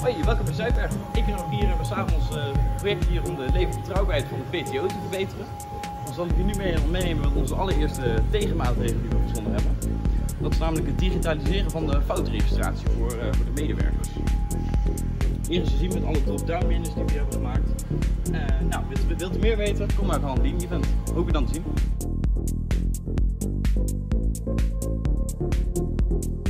Hoi, welkom bij Zuidberg. Ik ben hier en we samen ons uh, project hier om de levensbetrouwbaarheid van de PTO te verbeteren. Dan zal ik je nu mee meenemen met onze allereerste tegenmaatregel die we verzonnen hebben. Dat is namelijk het digitaliseren van de foutregistratie voor, uh, voor de medewerkers. Hier is te zien met alle drop-down menus die we hebben gemaakt. Uh, nou, wilt, u meer weten? Kom naar het Handling Event. Hoop je dan te zien. thank you